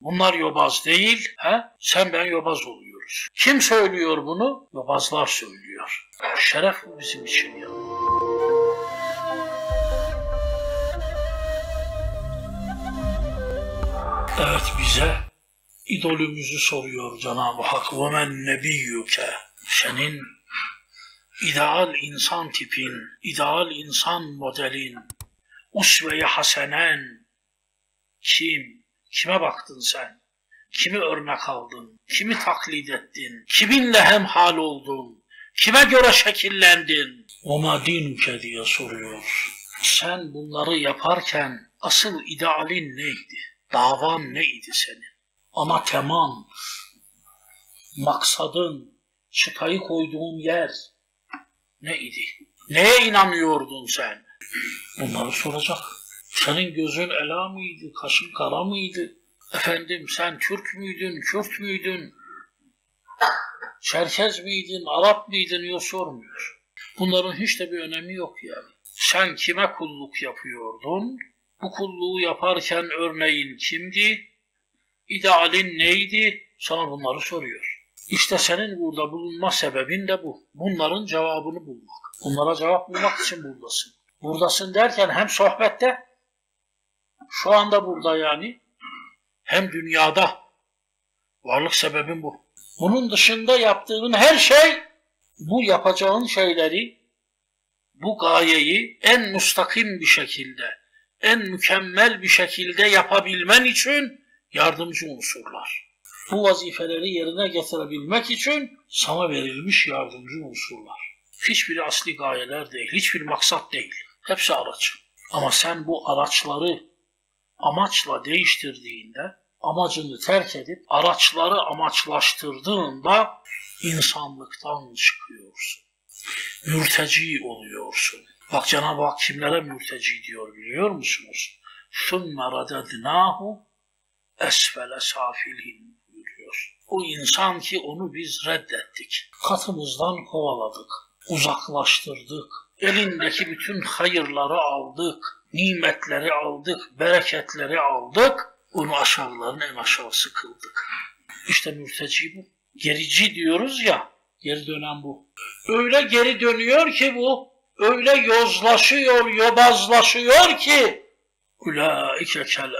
Bunlar yobaz değil, he? sen ben yobaz oluyoruz. Kim söylüyor bunu? Yobazlar söylüyor. Şeref bu bizim için ya. Evet bize idolümüzü soruyor Cenab-ı Hak. وَمَنْ nebiyyuke Senin ideal insan tipin, ideal insan modelin, usve-i hasenen kim? Kime baktın sen? Kimi örnek aldın? Kimi taklit ettin? Kiminle hemhal oldun? Kime göre şekillendin? Oma dinuke diye soruyor. Sen bunları yaparken asıl idealin neydi? Davan neydi senin? Ama temam, maksadın, çıtayı koyduğun yer neydi? Neye inanıyordun sen? Bunları soracak. Senin gözün ela mıydı, kaşın kara mıydı? Efendim sen Türk müydün, Kürt müydün? Çerkez miydin, Arap mıydın diye sormuyor. Bunların hiç de bir önemi yok yani. Sen kime kulluk yapıyordun? Bu kulluğu yaparken örneğin kimdi? İdealin neydi? Sana bunları soruyor. İşte senin burada bulunma sebebin de bu. Bunların cevabını bulmak. Bunlara cevap bulmak için buradasın. Buradasın derken hem sohbette, şu anda burada yani, hem dünyada. Varlık sebebin bu. Bunun dışında yaptığın her şey, bu yapacağın şeyleri, bu gayeyi en mustakim bir şekilde, en mükemmel bir şekilde yapabilmen için yardımcı unsurlar. Bu vazifeleri yerine getirebilmek için sana verilmiş yardımcı unsurlar. Hiçbiri asli gayeler değil, hiçbir maksat değil. Hepsi araç. Ama sen bu araçları amaçla değiştirdiğinde, amacını terk edip araçları amaçlaştırdığında insanlıktan çıkıyorsun. Mürteci oluyorsun. Bak Cenab-ı Hak kimlere mürteci diyor biliyor musunuz? ثُمَّ رَدَدْنَاهُ esfele safilin buyuruyor. O insan ki onu biz reddettik. Katımızdan kovaladık, uzaklaştırdık. Elindeki bütün hayırları aldık, nimetleri aldık, bereketleri aldık. Onu aşağıların en aşağısı kıldık. İşte mürteci bu. Gerici diyoruz ya, geri dönen bu. Öyle geri dönüyor ki bu, öyle yozlaşıyor, yobazlaşıyor ki Ulaike kel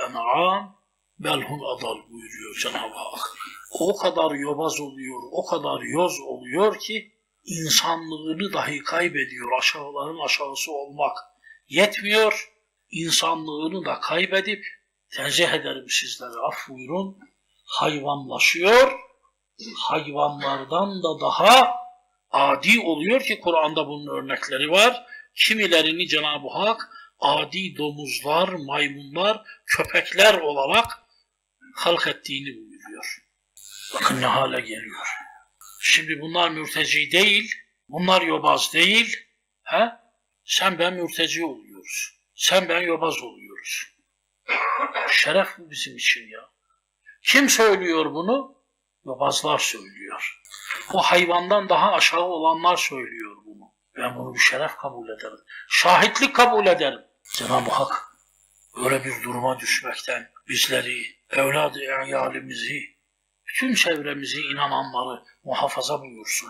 belhum adal buyuruyor Cenab-ı Hak. O kadar yobaz oluyor, o kadar yoz oluyor ki insanlığını dahi kaybediyor. Aşağıların aşağısı olmak yetmiyor. insanlığını da kaybedip tenzih ederim sizlere af buyurun. Hayvanlaşıyor. Hayvanlardan da daha adi oluyor ki Kur'an'da bunun örnekleri var. Kimilerini Cenab-ı Hak adi domuzlar, maymunlar, köpekler olarak halk ettiğini buyuruyor. Bakın ne hale geliyor. Şimdi bunlar mürteci değil, bunlar yobaz değil. He? Sen ben mürteci oluyoruz. Sen ben yobaz oluyoruz. Şeref bu bizim için ya. Kim söylüyor bunu? Yobazlar söylüyor. O hayvandan daha aşağı olanlar söylüyor bunu. Ben bunu bir şeref kabul ederim. Şahitlik kabul ederim. Cenab-ı Hak öyle bir duruma düşmekten bizleri, evladı eyalimizi, bütün çevremizi inananları muhafaza buyursun.